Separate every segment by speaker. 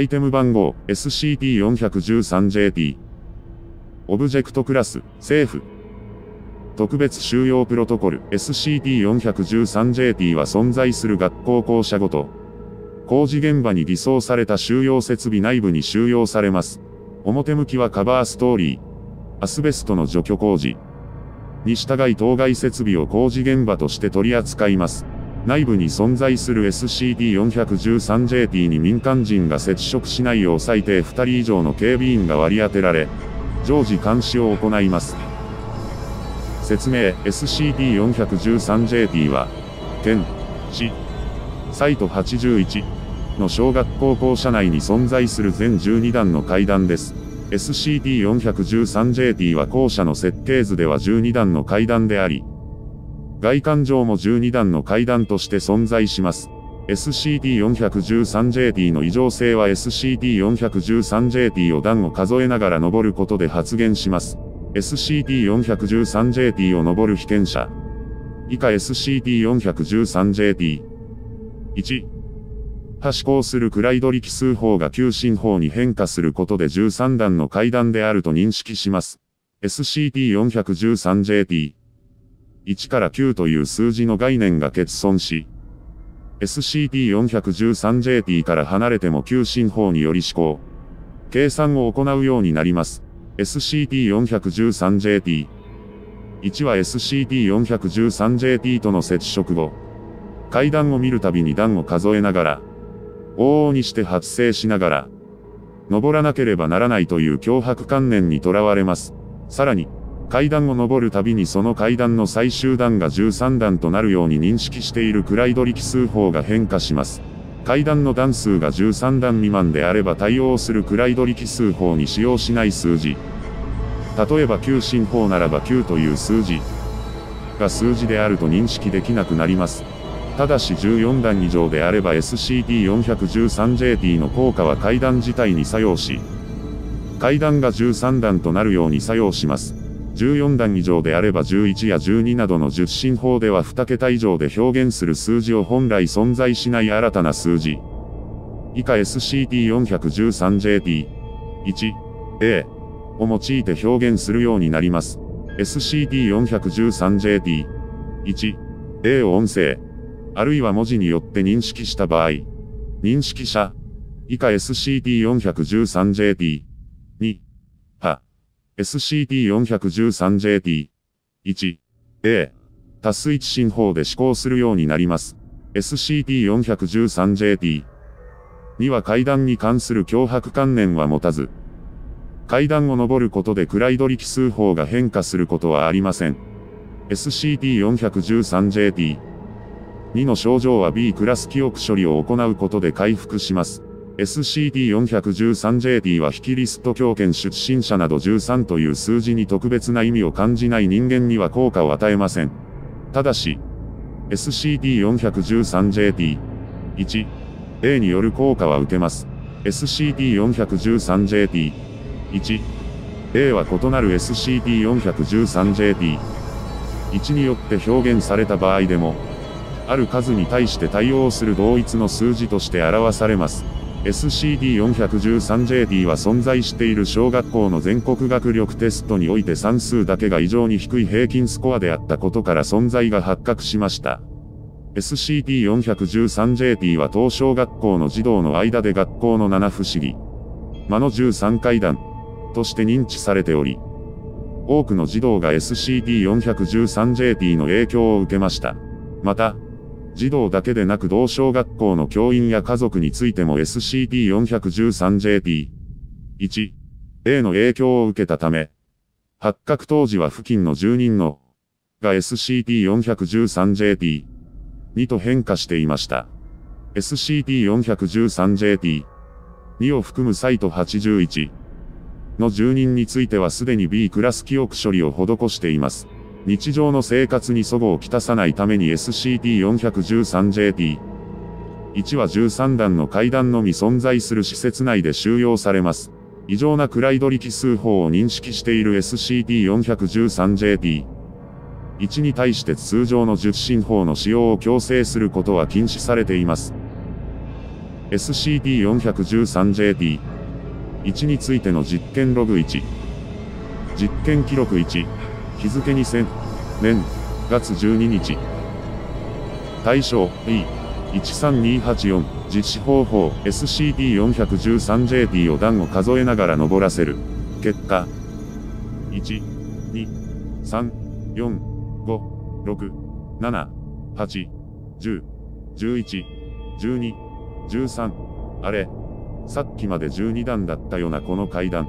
Speaker 1: アイテム番号 SCP-413JT。オブジェクトクラス、政府。特別収容プロトコル SCP-413JT は存在する学校校舎ごと、工事現場に偽装された収容設備内部に収容されます。表向きはカバーストーリー、アスベストの除去工事。に従い当該設備を工事現場として取り扱います。内部に存在する SCP-413JT に民間人が接触しないよう最低2人以上の警備員が割り当てられ、常時監視を行います。説明 SCP-413JT は、県、市、サイト81の小学校校舎内に存在する全12段の階段です。SCP-413JT は校舎の設計図では12段の階段であり、外観上も12段の階段として存在します。SCP-413JT の異常性は SCP-413JT を段を数えながら登ることで発現します。SCP-413JT を登る被験者。以下 SCP-413JT。1、発行するクイドリ奇数法が急進法に変化することで13段の階段であると認識します。SCP-413JT。1から9という数字の概念が欠損し、SCP-413JT から離れても急進法により思考、計算を行うようになります。SCP-413JT。1は SCP-413JT との接触後、階段を見るたびに段を数えながら、往々にして発生しながら、登らなければならないという脅迫観念にとらわれます。さらに、階段を登るたびにその階段の最終段が13段となるように認識しているクライド力数法が変化します。階段の段数が13段未満であれば対応するクライド力数法に使用しない数字。例えば9進法ならば9という数字が数字であると認識できなくなります。ただし14段以上であれば SCP-413JT の効果は階段自体に作用し、階段が13段となるように作用します。14段以上であれば11や12などの10進法では2桁以上で表現する数字を本来存在しない新たな数字。以下 SCP-413JT。1、A を用いて表現するようになります。SCP-413JT。1、A を音声、あるいは文字によって認識した場合、認識者、以下 SCP-413JT。SCP-413JT。1、A。多数一進法で施行するようになります。SCP-413JT。2は階段に関する脅迫観念は持たず、階段を登ることでクライド力数法が変化することはありません。SCP-413JT。2の症状は B クラス記憶処理を行うことで回復します。SCP-413JT は非キリスト教圏出身者など13という数字に特別な意味を感じない人間には効果を与えません。ただし、SCP-413JT、1、A による効果は受けます。SCP-413JT、1、A は異なる SCP-413JT、1によって表現された場合でも、ある数に対して対応する同一の数字として表されます。SCD-413JD は存在している小学校の全国学力テストにおいて算数だけが異常に低い平均スコアであったことから存在が発覚しました。SCD-413JT は当小学校の児童の間で学校の七不思議、魔の13階段として認知されており、多くの児童が SCD-413JT の影響を受けました。また、児童だけでなく同小学校の教員や家族についても SCP-413JT。1、A の影響を受けたため、発覚当時は付近の住人の、が SCP-413JT。2と変化していました。SCP-413JT。2を含むサイト81の住人についてはすでに B クラス記憶処理を施しています。日常の生活に齟齬をきたさないために SCP-413JT。1は13段の階段のみ存在する施設内で収容されます。異常なクライド力数法を認識している SCP-413JT。1に対して通常の受信法の使用を強制することは禁止されています。SCP-413JT。1についての実験ログ1。実験記録1。日付2000年月12日。対象 E13284 実施方法 SCP-413JT を段を数えながら登らせる。結果1、2、3、4、5、6、7、8、10、11、12、13、あれ、さっきまで12段だったようなこの階段。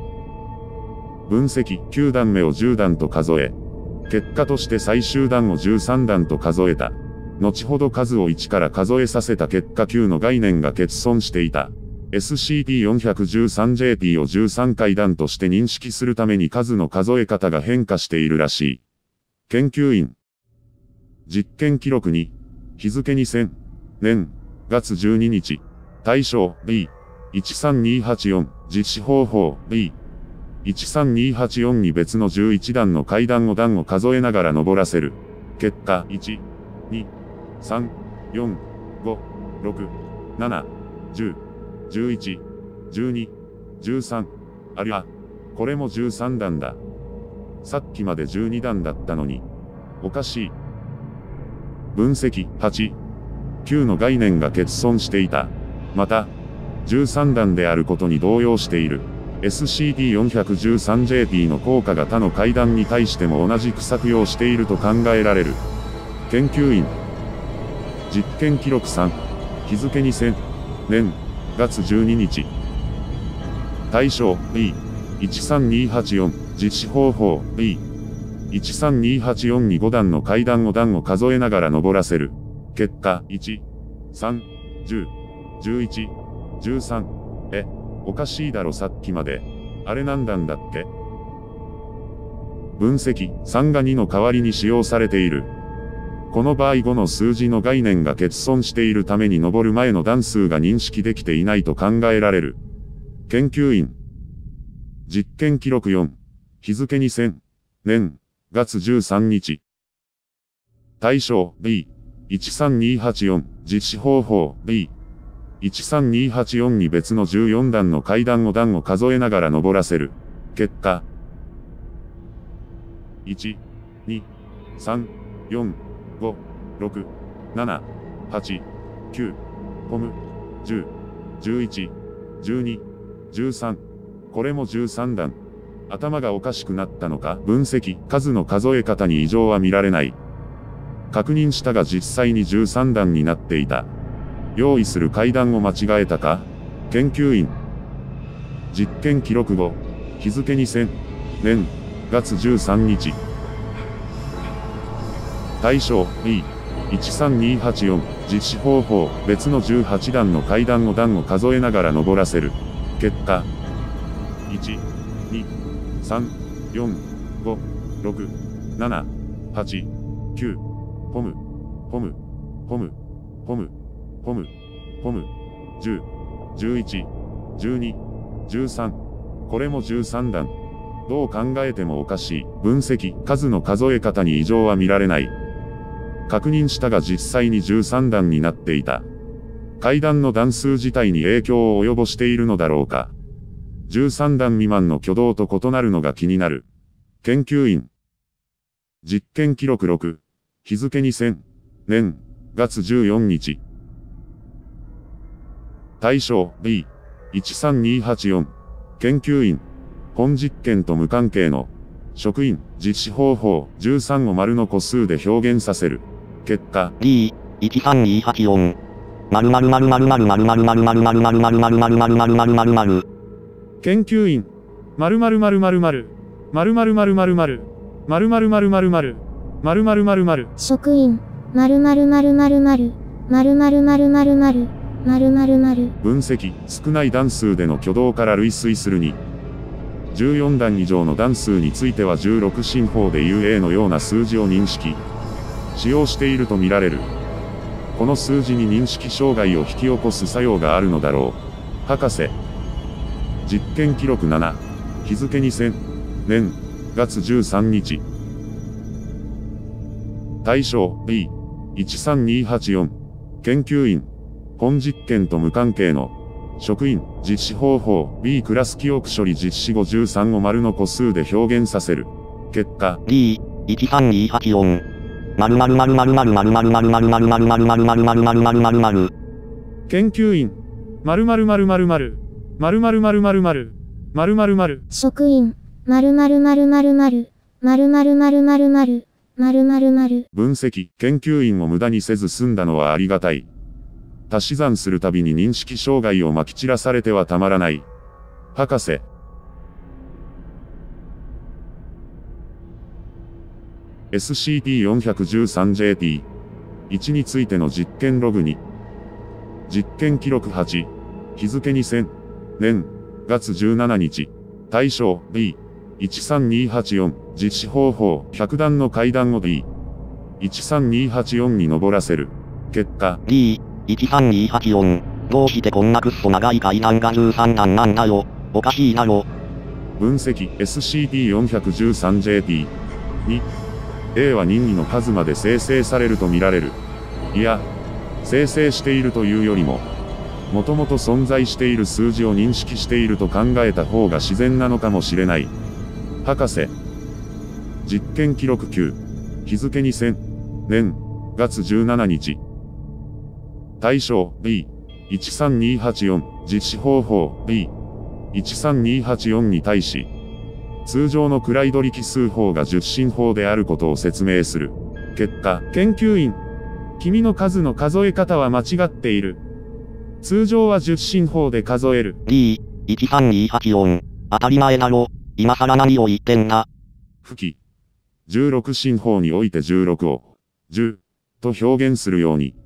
Speaker 1: 分析9段目を10段と数え、結果として最終段を13段と数えた。後ほど数を1から数えさせた結果9の概念が欠損していた。SCP-413JP を13階段として認識するために数の数え方が変化しているらしい。研究員。実験記録に、日付2000年月12日。対象 B13284 実施方法 B 13284に別の11段の階段を段を数えながら登らせる。結果1、2、3、4、5、6、7、10、11、12、13。ありゃ、これも13段だ。さっきまで12段だったのに。おかしい。分析8。9の概念が欠損していた。また、13段であることに動揺している。SCP-413JP の効果が他の階段に対しても同じく作用していると考えられる。研究員。実験記録3。日付2000年。月12日。対象。B13284 実施方法。B13284 に5段の階段を段を数えながら登らせる。結果。1、3、10、11、13。え、おかしいだろさっきまで。あれ何段だっけ分析3が2の代わりに使用されている。この場合5の数字の概念が欠損しているために登る前の段数が認識できていないと考えられる。研究員。実験記録4。日付2000年月13日。対象 B13284 実施方法 B 13284に別の14段の階段を段を数えながら登らせる。結果1、2、3、4、5、6、7、8、9、ポム、10、11、12、13。これも13段。頭がおかしくなったのか？分析、数の数え方に異常は見られない。確認したが実際に13段になっていた。用意する階段を間違えたか？研究員。実験記録後、日付2000年月13日。対象。B13284 実施方法。別の18段の階段を段を数えながら登らせる。結果。1、2、3、4、5、6、7、8、9、ポム、ポム、ポム、ポム、ポム、ポム、10、11、12、13。これも13段。どう考えてもおかしい。分析、数の数え方に異常は見られない。確認したが実際に13段になっていた。階段の段数自体に影響を及ぼしているのだろうか。13段未満の挙動と異なるのが気になる。研究員。実験記録6。日付2000年月14日。対象 B13284 研究員。本実験と無関係の。職員実施方法。13を丸の個数で表現させる。結果。
Speaker 2: B13284 丸丸丸丸丸丸丸丸丸丸丸丸丸丸丸丸丸丸丸
Speaker 3: 研究員。丸丸丸丸丸丸丸丸丸丸丸丸丸丸丸丸丸丸丸
Speaker 4: 職員。丸丸丸丸丸丸丸丸丸丸〇〇〇。
Speaker 1: 分析少ない段数での挙動から類推するに。14段以上の段数については16進法で UA のような数字を認識使用しているとみられる。この数字に認識障害を引き起こす作用があるのだろう。博士。実験記録7日付2000年。月13日。対象。B13284 研究員。本実験と無関係の職員、実施方法、B クラス記憶処理実施53を丸の個数で表現させる。結果、
Speaker 2: D、13284。〇〇〇〇〇〇〇〇〇〇〇〇〇〇〇〇〇〇〇
Speaker 3: 研究員、まるまるまるまるまる、まるまるまるまるまる、まるまるまる、
Speaker 4: 職員、まるまるまるまるまる、まるまるまるまるまる、まるまるまる。
Speaker 1: 分析、研究員を無駄にせず済んだのはありがたい。足し算するたびに認識障害をまき散らされてはたまらない。博士。SCP-413JT。1についての実験ログに。実験記録8。日付2000年月17日。対象 B。13284実施方法100段の階段を B。13284に登らせる。結果、
Speaker 2: D、13284。どうしてこんなくっそ長い階段が13段なんだよ。おかしいだろ。
Speaker 1: 分析 SCP-413JT。2。A は任意の数まで生成されるとみられる。いや、生成しているというよりも、もともと存在している数字を認識していると考えた方が自然なのかもしれない。博士。実験記録9。日付2000年月17日。対象 B。13284実施方法 B。13284に対し、通常の位取り奇数法が十進法であることを説明する。結果、
Speaker 3: 研究員、君の数の数え方は間違っている。通常は十進法で数える。
Speaker 2: D、13284。当たり前だろ。今更何を言ってんだ。
Speaker 1: 不記。16進法において16を、10と表現するように。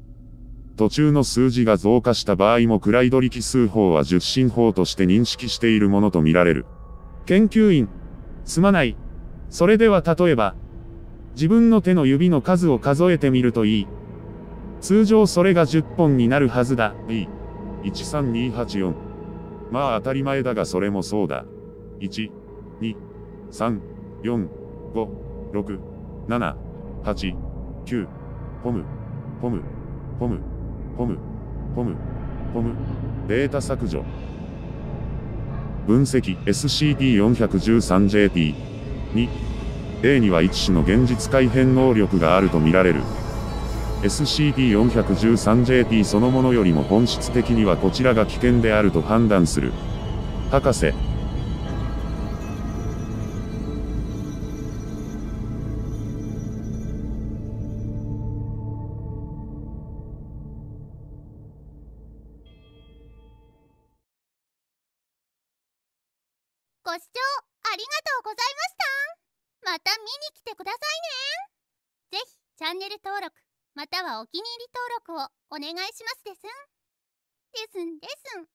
Speaker 1: 途中の数字が増加した場合も位取り奇数法は十進法として認識しているものとみられる。
Speaker 3: 研究員、すまない。それでは例えば、自分の手の指の数を数えてみるといい。通常それが10本になるはずだ。
Speaker 1: B。13284。まあ当たり前だがそれもそうだ。1、2、3、4、5、6、7、8、9、ホム、ホム、ホム、ホム、ホム、ホム、データ削除。分析 SCP-413JT。2、A には一種の現実改変能力があるとみられる。SCP-413JT そのものよりも本質的にはこちらが危険であると判断する。博士。
Speaker 5: ご視聴ありがとうございました。また見に来てくださいね。ぜひチャンネル登録またはお気に入り登録をお願いしますです。んですんですん。